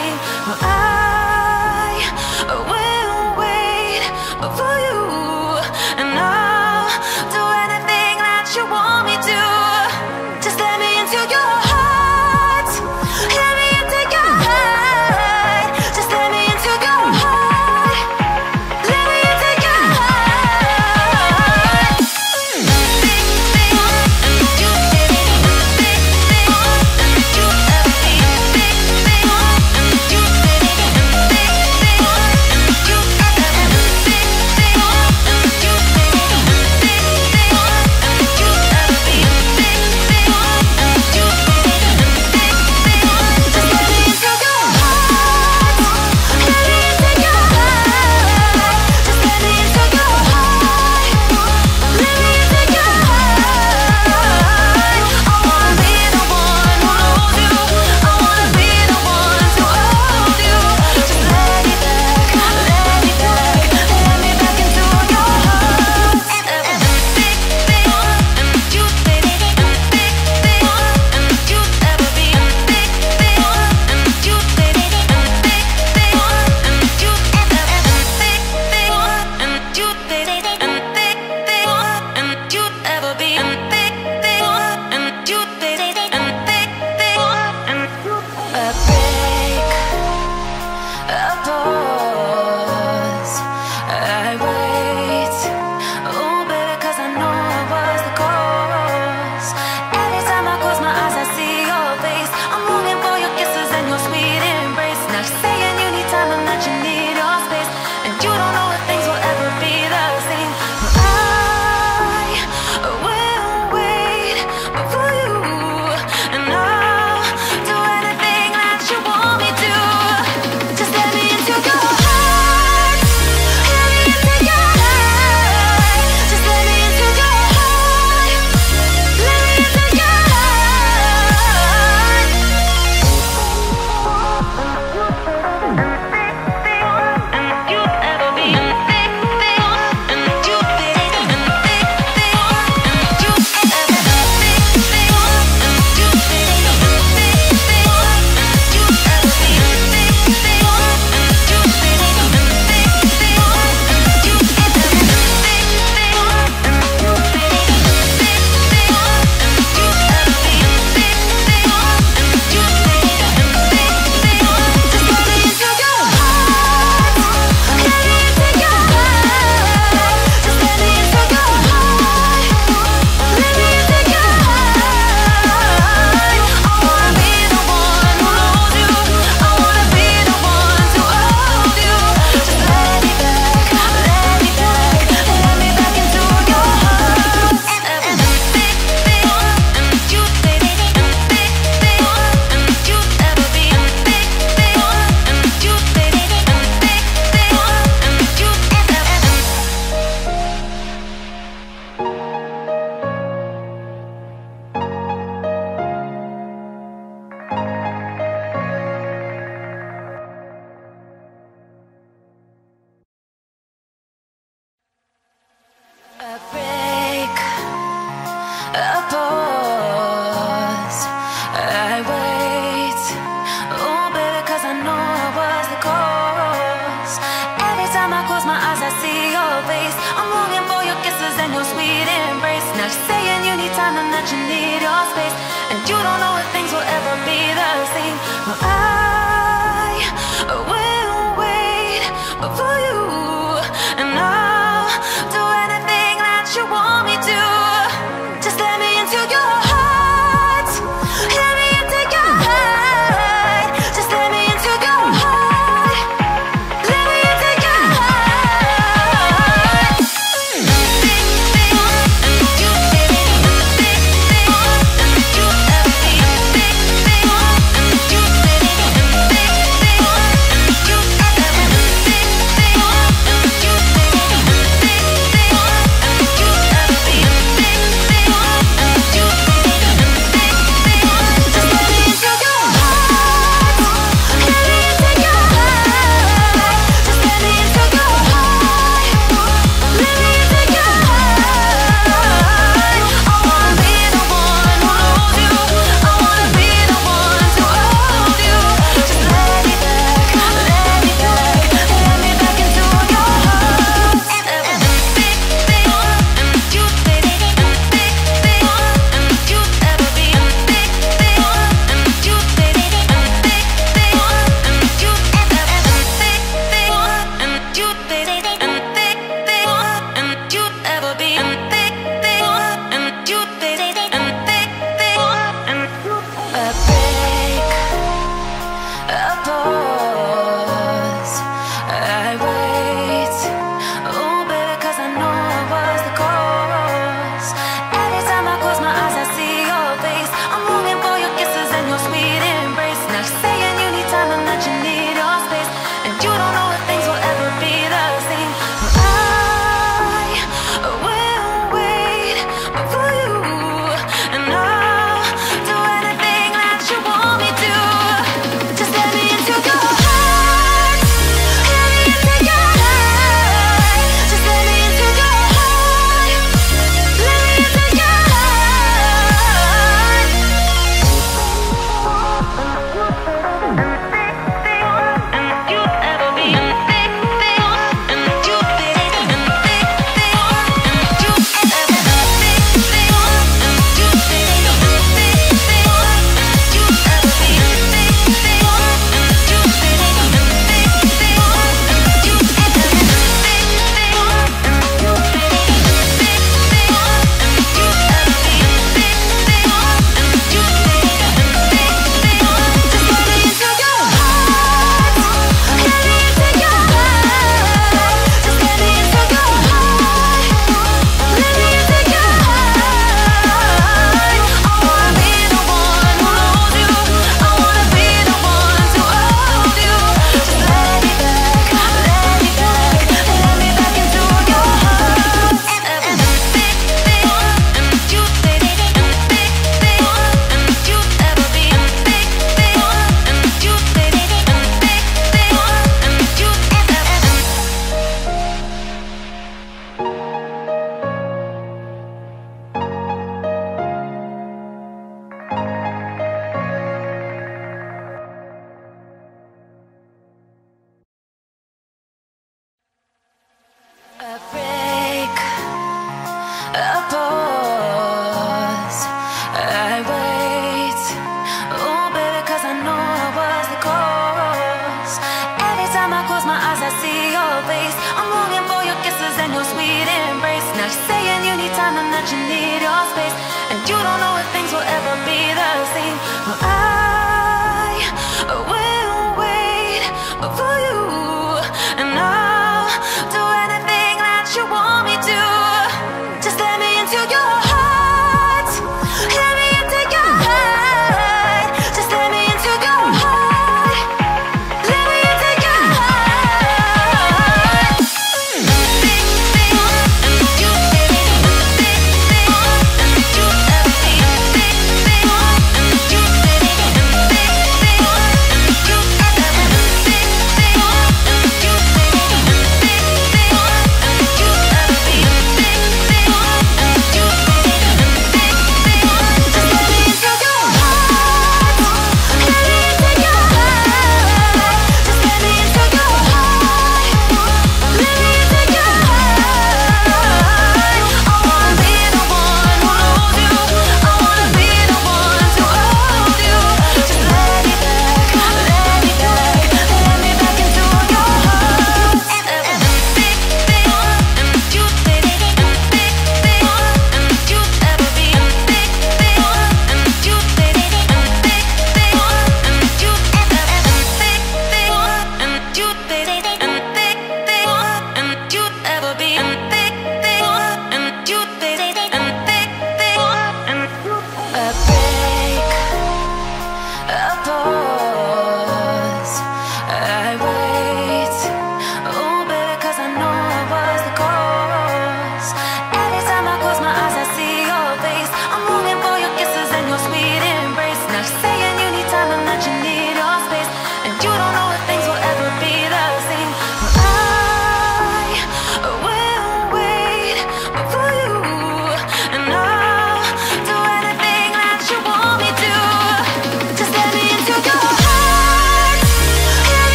I.